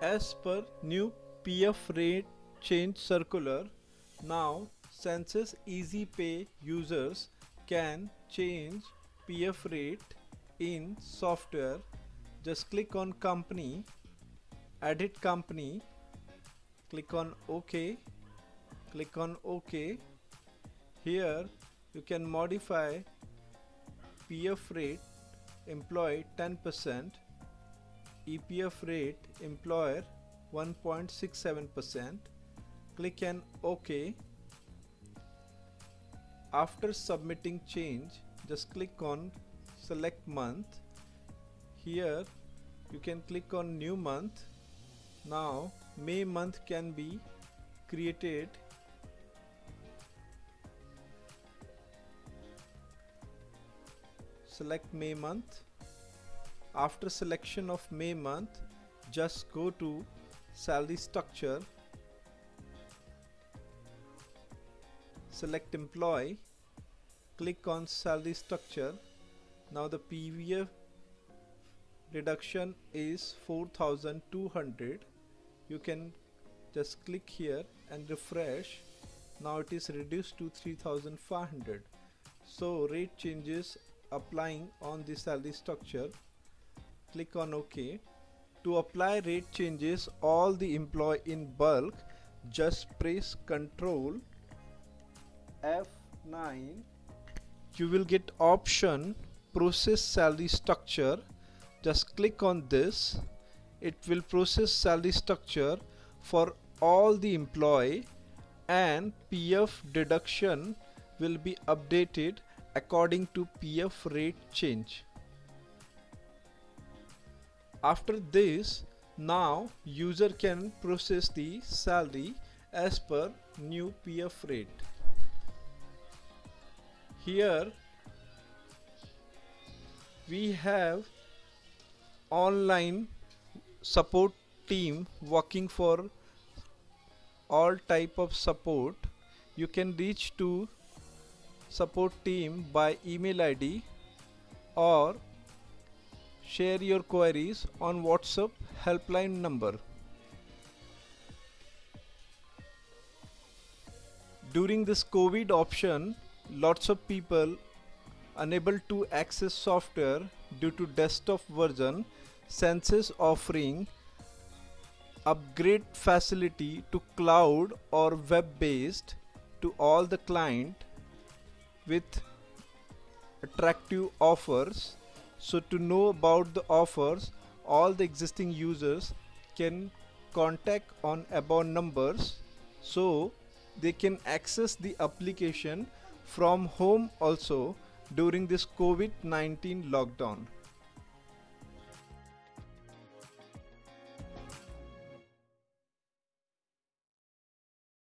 As per new PF rate change circular, now Sensys Easy Pay users can change PF rate in software. Just click on company, edit company, click on OK, click on OK. Here you can modify PF rate employee 10% EPF rate employer 1.67% click on OK. After submitting change just click on select month. Here you can click on new month. Now May month can be created. Select May month after selection of May month just go to salary structure select employee click on salary structure. Now the PVF reduction is 4200 you can just click here and refresh. Now it is reduced to 3500 so rate changes applying on the salary structure click on ok to apply rate changes all the employee in bulk just press ctrl F9 you will get option process salary structure. Just click on this. It will process salary structure for all the employee and PF deduction will be updated according to PF rate change. After this, now user can process the salary as per new PF rate. Here we have online support team working for all type of support you can reach to support team by email ID or share your queries on WhatsApp helpline number. During this COVID option, lots of people unable to access software due to desktop version, Sensys offering upgrade facility to cloud or web based to all the client with attractive offers so to know about the offers all the existing users can contact on above numbers so they can access the application from home also during this COVID-19 lockdown.